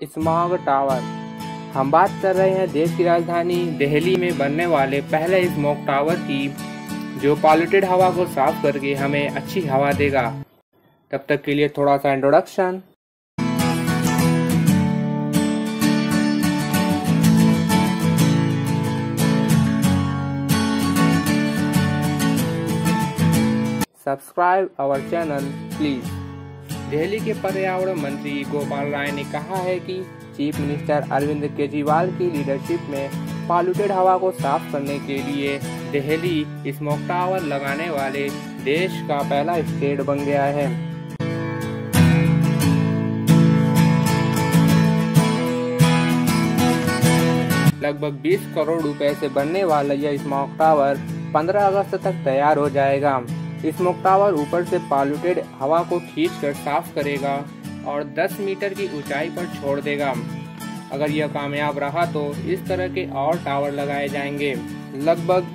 Smog tower. हम बात कर रहे हैं देश की राजधानी दिल्ली में बनने वाले पहले स्मॉग टावर की, जो पॉल्यूटेड हवा को साफ़ करके हमें अच्छी हवा देगा। तब तक के लिए थोड़ा सा introduction subscribe our channel please Delhi के पर्यावरण मंत्री गोपाल राय ने कहा है कि चीफ मिनिस्टर अरविंद केजरीवाल की लीडरशिप में पॉल्यूटेड हवा को साफ़ करने के लिए दिल्ली स्मोक टावर लगाने वाले देश का पहला स्टेट बन गया है। लगभग 20 करोड़ रुपए से बनने वाला यह स्मोक टावर 15 अगस्त तक तैयार हो जाएगा। स्मोक टावर ऊपर से पॉल्यूटेड हवा को खींचकर साफ़ करेगा और 10 मीटर की ऊंचाई पर छोड़ देगा। अगर यह कामयाब रहा तो इस तरह के और टावर लगाए जाएँगे। लगभग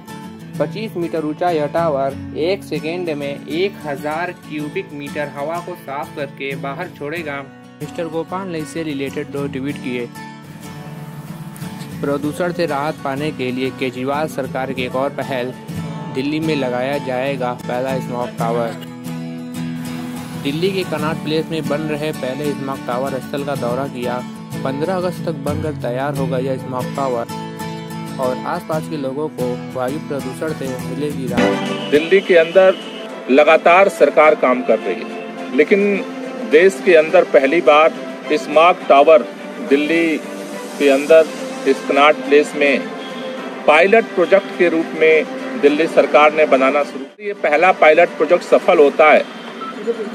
25 मीटर ऊँचा यह टावर एक सेकेंड में 1000 क्यूबिक मीटर हवा को साफ़ करके बाहर छोड़ेगा। मिस्टर गोपाल ने इससे रिलेटेड दो ट्वीट किए। प्रदूषण से राहत पाने के लिए केजरीवाल सरकार की एक और पहल दिल्ली में लगाया जाएगा पहला स्मॉक टावर दिल्ली के कनाट प्लेस में बन रहे पहले स्मॉक टावर स्थल का दौरा किया। 15 अगस्त तक बनकर तैयार होगा यह स्मॉक टावर और आसपास के लोगों को वायु प्रदूषण से मिलेगी राहत। दिल्ली के अंदर लगातार सरकार काम कर रही है। लेकिन देश के अंदर पहली बार स्मार्ट टावर दिल्ली के अंदर इस कनाट प्लेस में पायलट प्रोजेक्ट के रूप में दिल्ली सरकार ने बनाना शुरू ये पहला पायलट प्रोजेक्ट सफल होता है।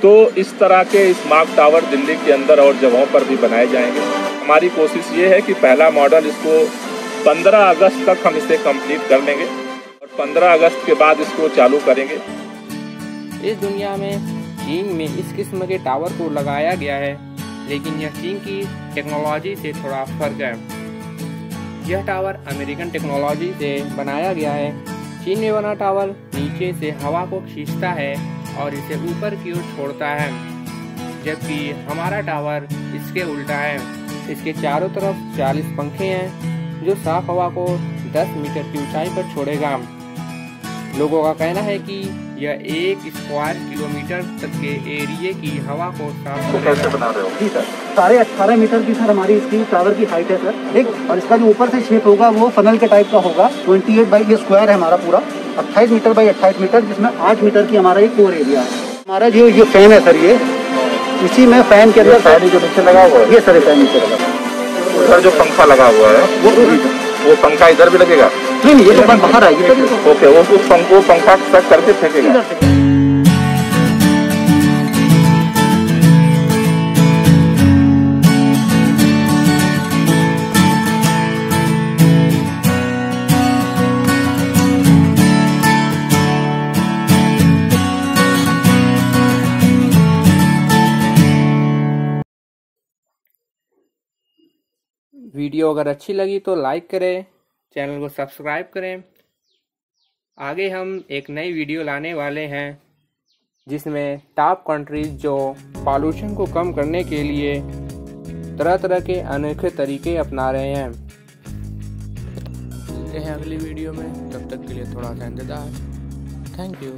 तो इस तरह के स्मार्ट टावर दिल्ली के अंदर और जगहों पर भी बनाए जाएँगे। हमारी कोशिश ये है कि पहला मॉडल इसको 15 अगस्त तक हम इसे कंप्लीट कर लेंगे और 15 अगस्त के बाद इसको चालू करेंगे। इस दुनिया में चीन में इस किस्म के टावर को लगाया गया है, लेकिन यह चीन की टेक्नोलॉजी से थोड़ा फ़र्क है। यह टावर अमेरिकन टेक्नोलॉजी से बनाया गया है। चीन में बना टावर नीचे से हवा को खींचता है और इसे ऊपर की ओर छोड़ता है, जबकि हमारा टावर इसके उल्टा है। इसके चारों तरफ़ 40 पंखे हैं, जो साफ़ हवा को 10 मीटर की ऊंचाई पर छोड़ेगा। लोगों का कहना है कि यह एक स्क्वायर किलोमीटर तक के एरिए की हवा को साफ़ कैसे बना रहे हो? जी सर साढ़े अट्ठारह मीटर की सर हमारी इसकी टावर की हाइट है सर ठीक? और इसका जो ऊपर से शेप होगा वो फनल के टाइप का होगा। 28 एट बाई ये स्क्वायर है हमारा पूरा। 28 मीटर बाई 28 मीटर जिसमें आठ मीटर की हमारा एक कोर एरिया है। हमारा जो ये फ़ैन है सर ये इसी में फ़ैन के अंदर फ़ैन जो नीचे लगा हुआ है? ये सर फ़ैन नीचे लगा हुआ है। उधर जो पंखा लगा हुआ है वो सर वो पंखा इधर भी लगेगा। नहीं ये तो बाहर आएगी तो ओके वो पंखा तक करके फेंकेगा। वीडियो अगर अच्छी लगी तो लाइक करें, चैनल को सब्सक्राइब करें। आगे हम एक नई वीडियो लाने वाले हैं, जिसमें टॉप कंट्रीज़ जो पॉल्यूशन को कम करने के लिए तरह तरह के अनोखे तरीके अपना रहे हैं। मिलते हैं अगली वीडियो में, तब तक के लिए थोड़ा सा इंतज़ार। Thank you